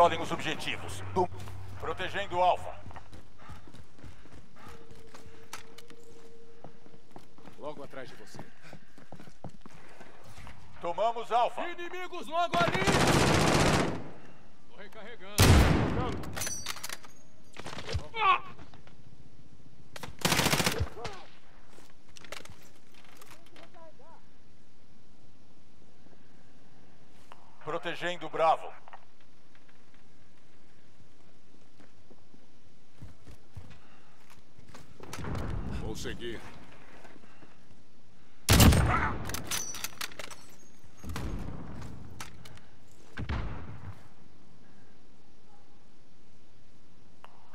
Controlem os objetivos. Dom- Protegendo o Alfa. Logo atrás de você. Tomamos Alfa. Inimigos logo ali! Tô recarregando. Protegendo o Bravo. Vou seguir.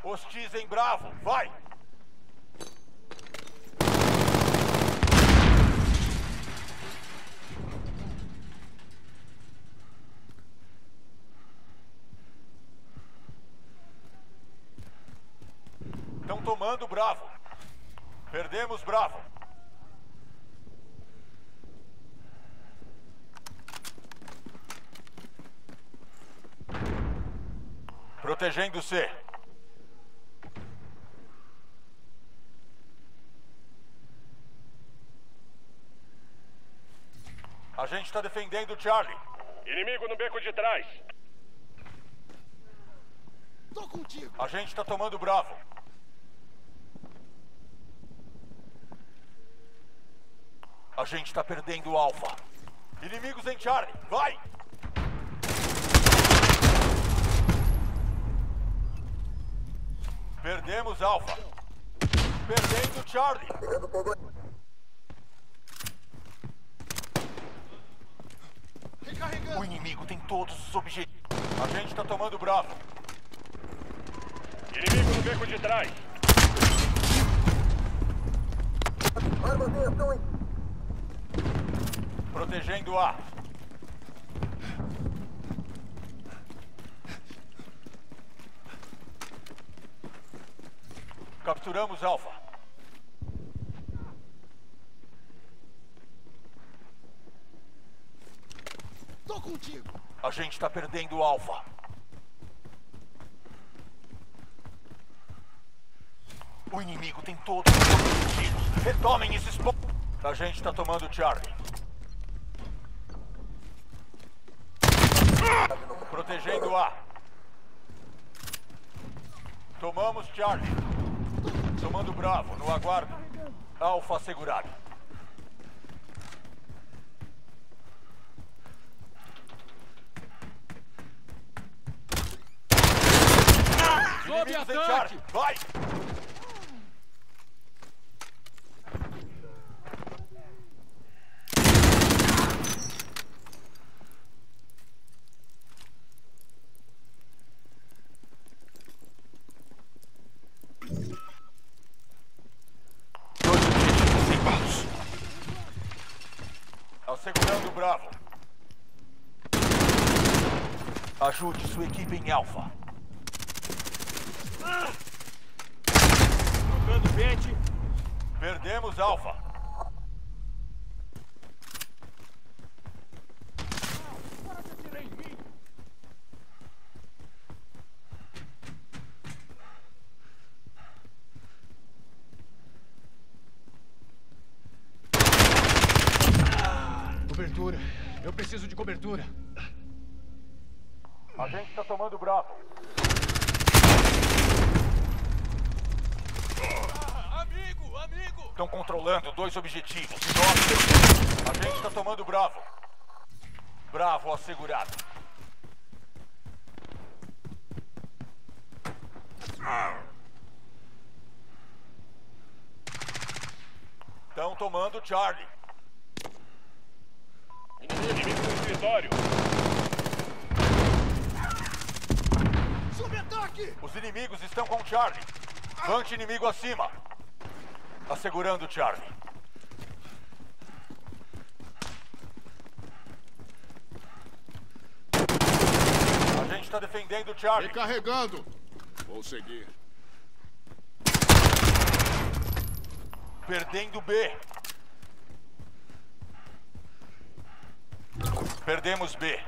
Hostis em Bravo. Vai! Estão tomando Bravo. Perdemos Bravo. Protegendo C. A gente está defendendo Charlie. Inimigo no beco de trás. Tô contigo. A gente está tomando Bravo. A gente está perdendo o Alpha. Inimigos em Charlie. Vai! Perdemos Alpha. Perdendo Charlie. O inimigo tem todos os objetivos. A gente está tomando Bravo. Inimigo no beco de trás. Armas em ação em... Protegendo A. Capturamos Alpha. Tô contigo. A gente está perdendo o Alpha. O inimigo tem todos os objetivos. Retomem esses pontos. A gente está tomando Charlie. Protegendo A. Tomamos Charlie. Tomando Bravo, no aguardo. Alfa assegurado. Sob Inimigos em ataque! Vai! Dois objetivos em mãos. Assegurando o Bravo. Ajude sua equipe em Alpha. Pente. Perdemos Alpha. Cobertura. Eu preciso de cobertura. A gente está tomando Bravo. Amigo, amigo. Estão controlando dois objetivos. Nós... A gente está tomando Bravo. Bravo assegurado. Estão tomando Charlie. Inimigo no escritório. Os inimigos estão com Charlie. Vante inimigo acima. Assegurando Charlie. A gente está defendendo Charlie. Recarregando. Vou seguir. Perdendo B. Perdemos B.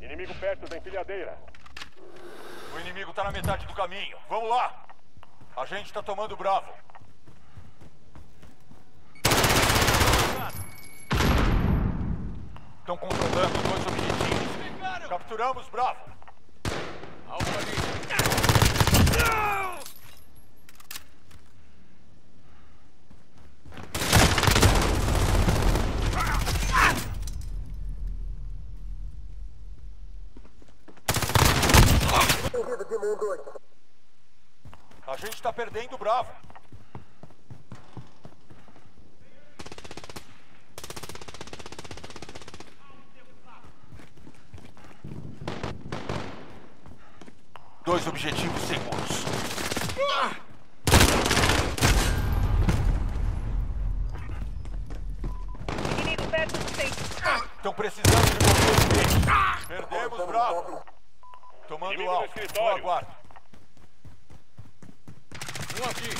Inimigo O inimigo tá na metade do caminho. Vamos lá. A gente tá tomando Bravo. Estão controlando dois objetivos. Capturamos Bravo. Alfa 1-2. A gente tá perdendo Bravo. Dois objetivos seguros. Inimigo perto do centro. Estão precisando de vocês. Perdemos Bravo. Tomando Inimigo no alvo. No aguardo. Um aqui.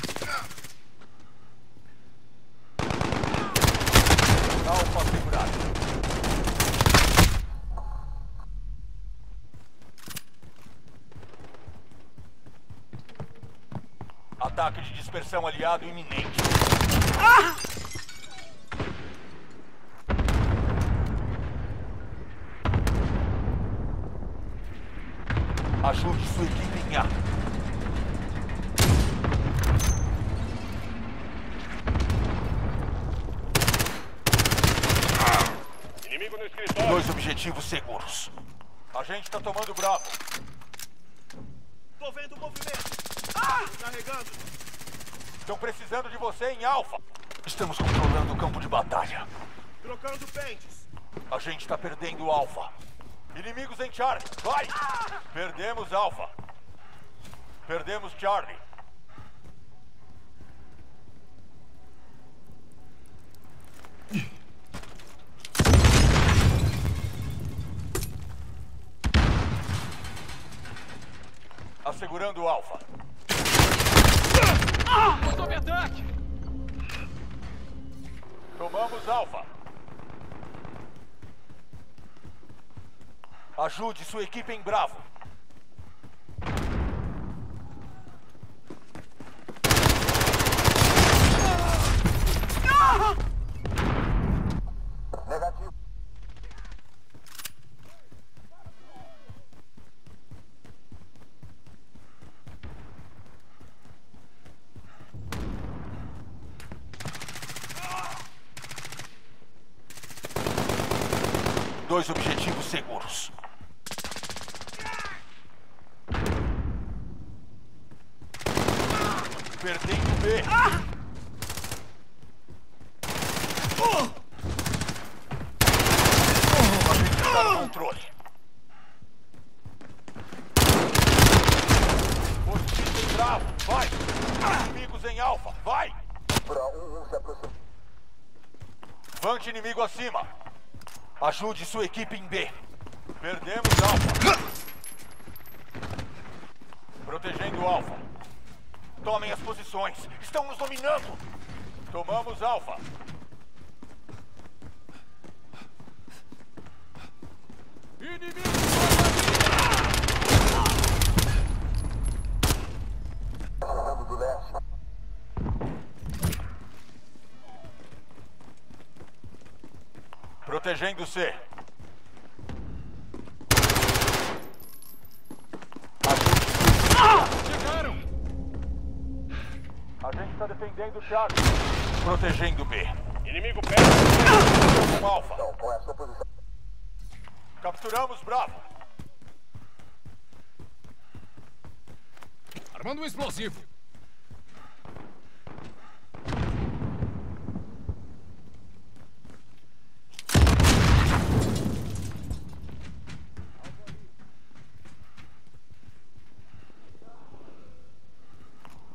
Alfa segurado. Ataque de dispersão aliado iminente. Ajude sua equipe em A. Inimigo no escritório. Dois objetivos seguros. A gente tá tomando Bravo. Tô vendo o movimento. Carregando. Estão precisando de você em Alfa. Estamos controlando o campo de batalha. Trocando pentes. A gente tá perdendo Alfa. Inimigos em Charlie. Vai! Perdemos Alfa. Perdemos Charlie. Assegurando Alfa. Sob ataque. Tomamos Alfa. Ajude sua equipe em Bravo. Negativo. Dois objetivos seguros. Perdendo B. A gente está no controle. Positivo em Bravo. Vai. Inimigos em Alfa. Vai. Pro 1-1 se aproxima. Vante inimigo acima. Ajude sua equipe em B. Perdemos Alfa. Protegendo Alfa. Tomem as posições. Estão nos dominando. Tomamos Alfa. Inimigo. Chegando do leste. Protegendo C. Chegaram. A gente está defendendo Charlie. Protegendo B. Inimigo perto. Com Alfa. Então, qual é a sua posição? Capturamos Bravo. Armando um explosivo.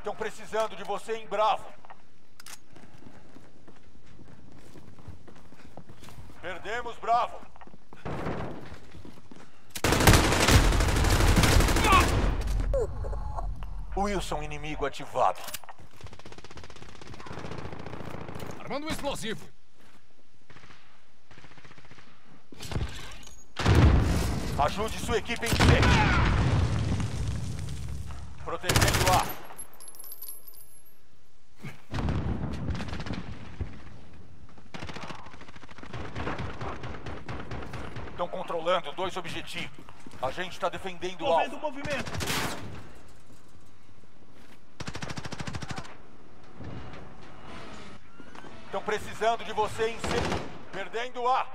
Estão precisando de você em Bravo. Perdemos Bravo. Wilson inimigo ativado. Armando um explosivo. Ajude sua equipe em C. Protegendo A. Estão controlando dois objetivos. A gente está defendendo o alvo. movimento. Estão precisando de você em C. Perdendo A.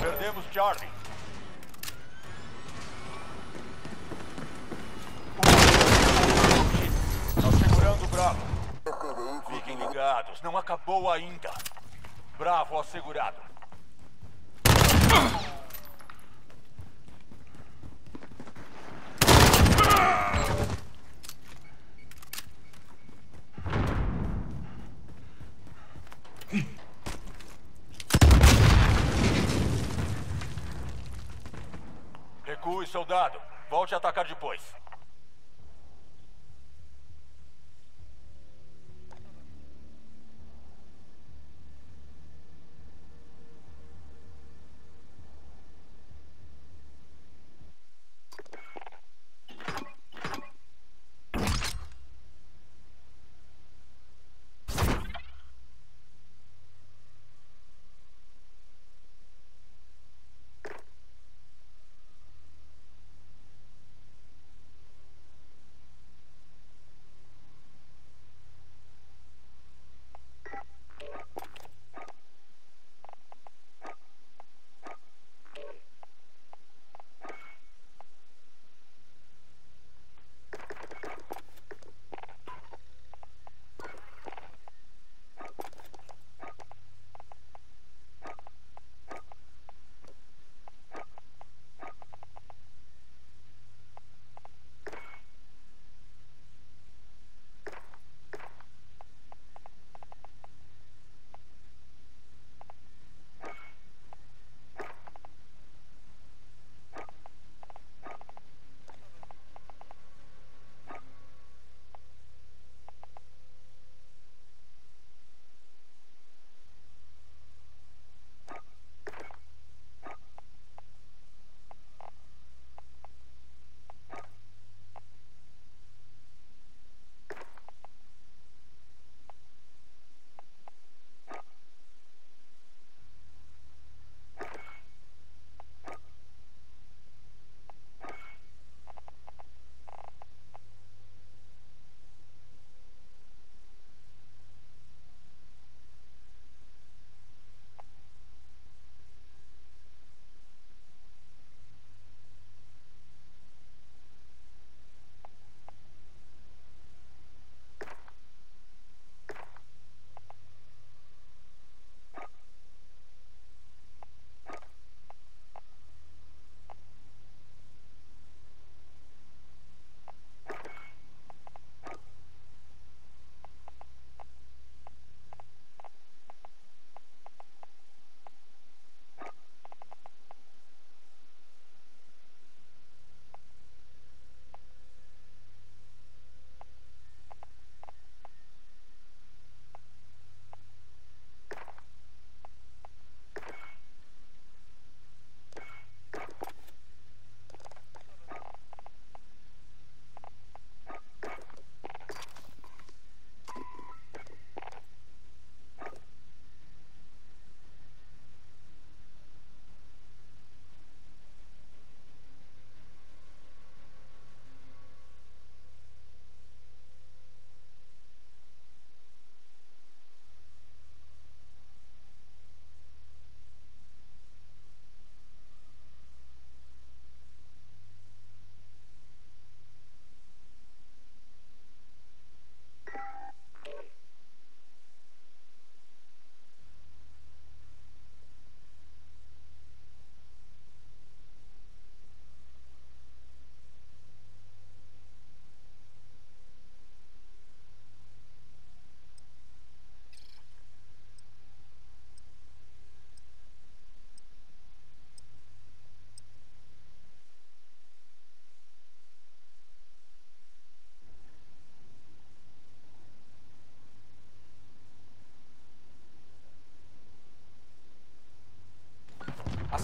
Perdemos Charlie. Tá segurando o Bravo. Fiquem ligados, não acabou ainda. Bravo assegurado. Soldado. Volte a atacar depois.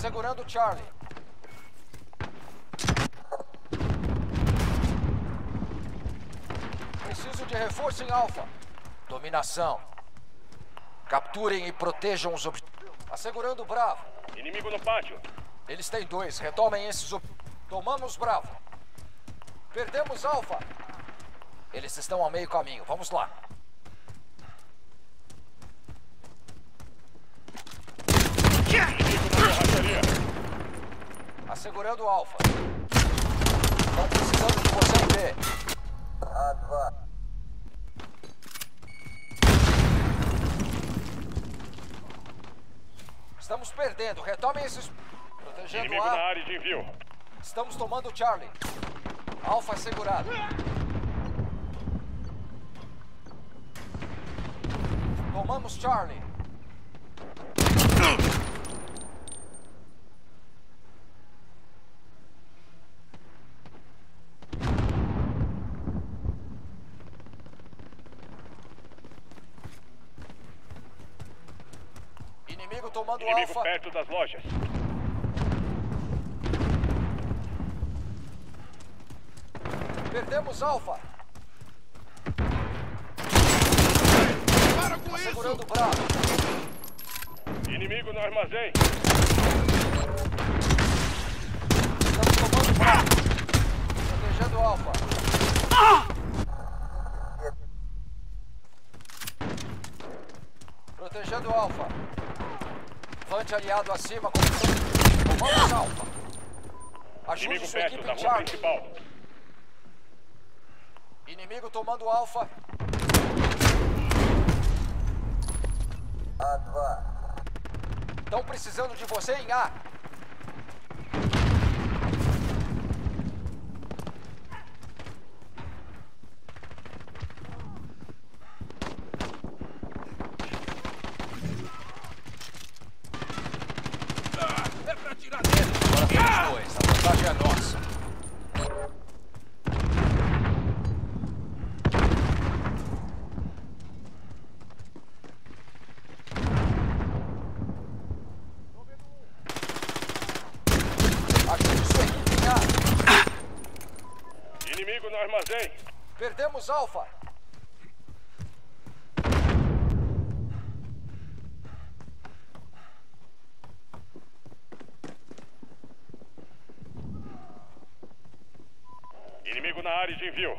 Assegurando Charlie. Preciso de reforço em Alpha. Dominação. Capturem e protejam os objetivos. Assegurando Bravo. Inimigo no pátio. Eles têm dois. Retomem esses. ob- Tomamos Bravo. Perdemos Alpha. Eles estão a meio caminho. Vamos lá. Inimigo na borracharia. Assegurando Alpha. Estão precisando de você em B. Ava. Estamos perdendo. Retomem esses. Protegendo Inimigo na A. área de envio. Estamos tomando Charlie. Alpha assegurado. Tomamos Charlie. Inimigo tomando Inimigo Alpha. perto das lojas. Perdemos Alpha. Para com isso! Segurando Bravo. Inimigo no armazém. Estamos tomando Bravo. Protegendo Alpha. Protegendo Alpha. Vante aliado acima com Tomamos Alpha. Ajude Inimigo sua perto equipe em rua Charlie. principal. Inimigo tomando Alpha. Ava. Estão precisando de você em A. É pra tirar dele! Agora temos dois. A vantagem é nossa. Ajude sua equipe em A. Inimigo no armazém. Perdemos Alpha. Inimigo na área de envio.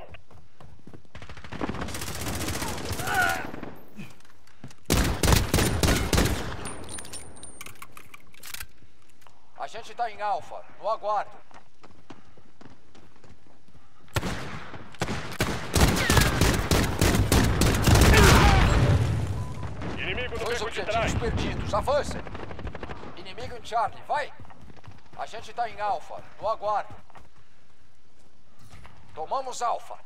A gente tá em Alpha. No aguardo. Inimigo no Dois beco de objetivos trás. Avancem. Inimigo em Charlie. Vai. A gente tá em Alpha. No aguardo. Tomamos Alpha.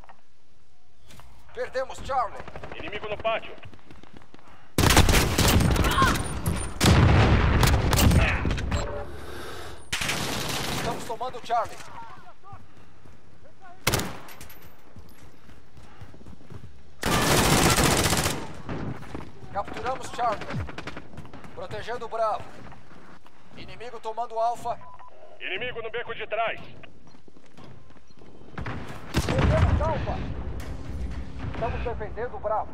Perdemos Charlie. Inimigo no pátio. Estamos tomando Charlie. Capturamos Charlie. Protegendo o Bravo. Inimigo tomando Alpha. Inimigo no beco de trás. Perdemos Alpha. Estamos defendendo o Bravo.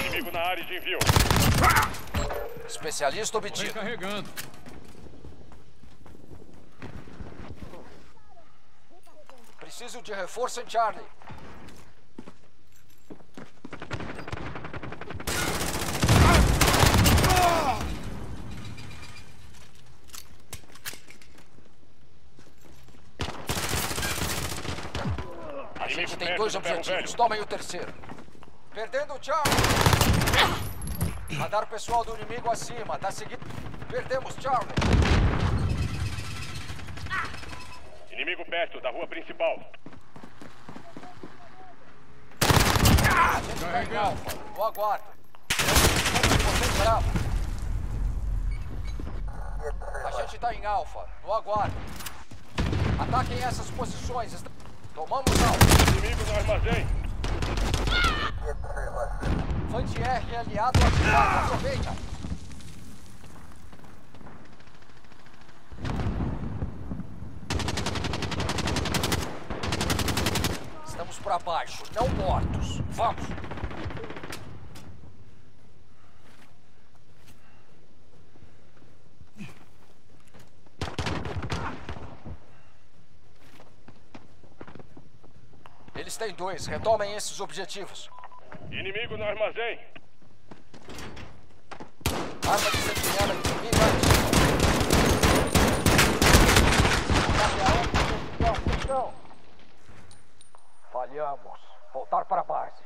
Inimigo na área de envio. Especialista obtido. Recarregando. Preciso de reforço em Charlie. A gente Inimigo tem perto dois objetivos. Tomem o terceiro. Perdendo o Charlie. Radar pessoal do inimigo acima. Tá seguindo. Perdemos Charlie. Inimigo perto da rua principal. A gente em Alpha. No aguardo. Vocês bravo. A gente tá em Alpha. No aguardo. Ataquem essas posições. Tomamos Alpha. Inimigo no armazém. Fantier aliado ativado. Aproveita. Estamos para baixo, não mortos. Vamos. 62. Retomem esses objetivos. Inimigo no armazém. Arma de sentinela inimiga ativa. Falhamos. Voltar para a base.